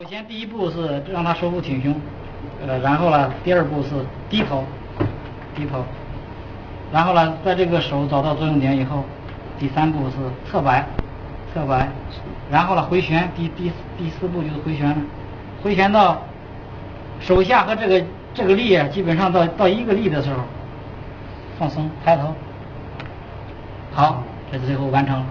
首先，第一步是让他收腹挺胸，呃，然后呢，第二步是低头，低头，然后呢，在这个手找到作用点以后，第三步是侧摆，侧摆，然后呢，回旋，第第第四步就是回旋了，回旋到手下和这个这个力啊，基本上到到一个力的时候，放松，抬头，好，这是最后完成了。